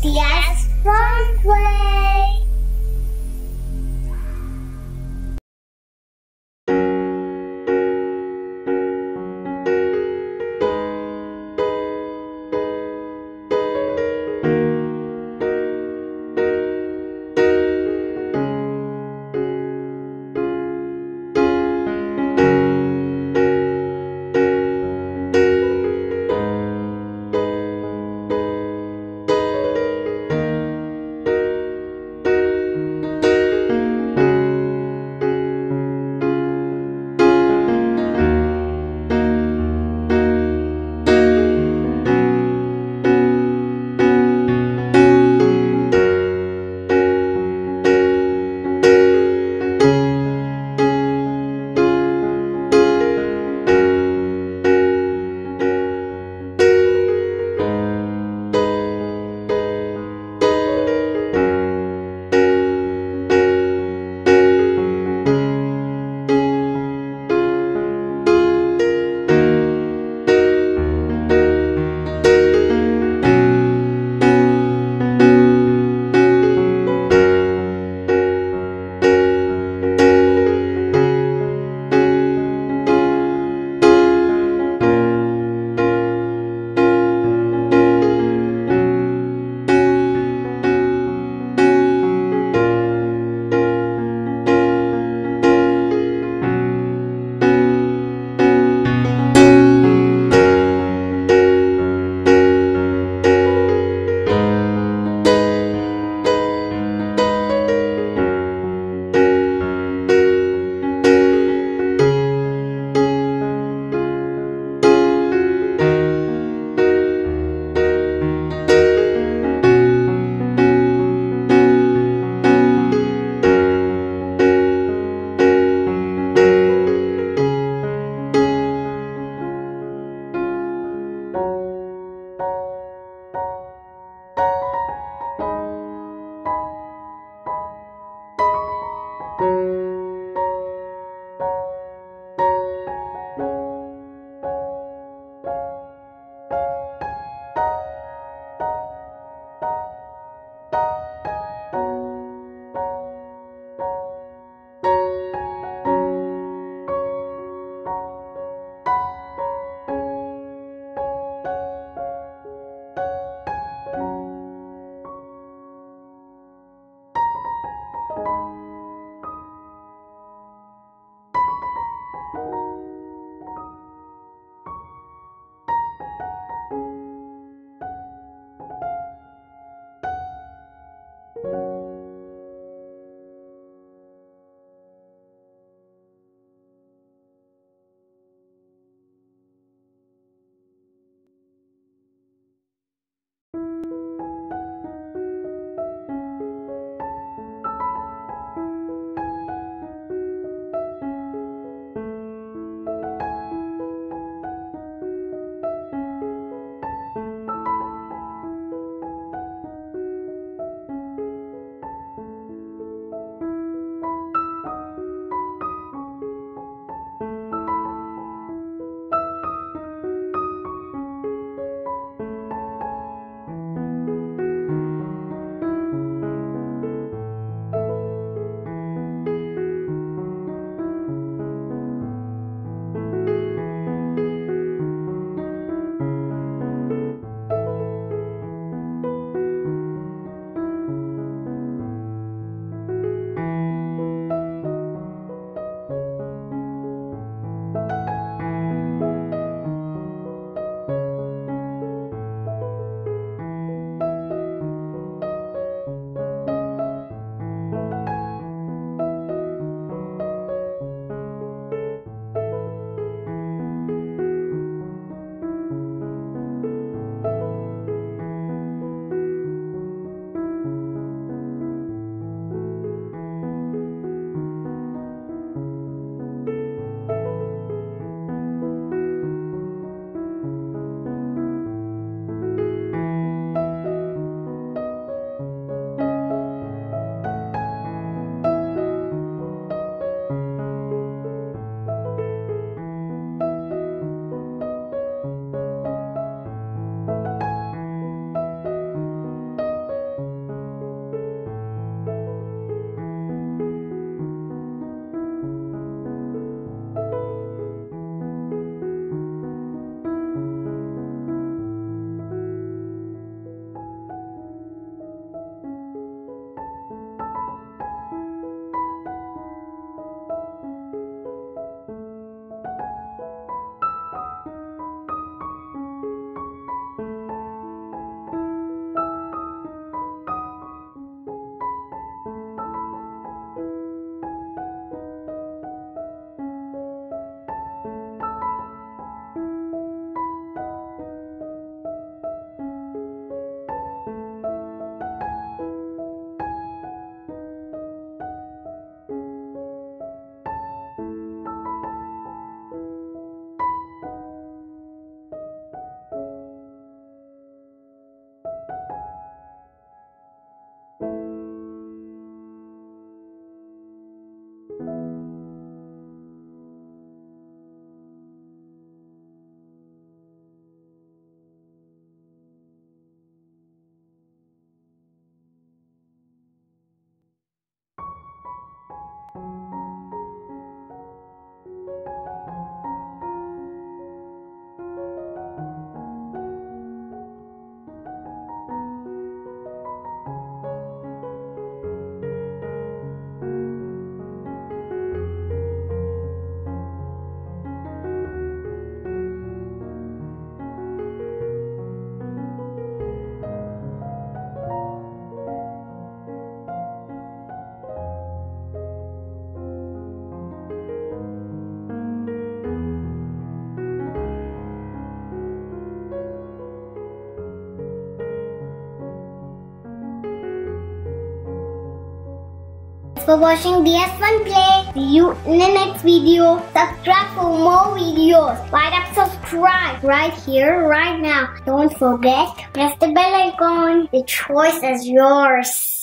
The Ice Fun for watching Diya's Funplay. See you in the next video. Subscribe for more videos. Right up subscribe right here, right now. Don't forget, press the bell icon. The choice is yours.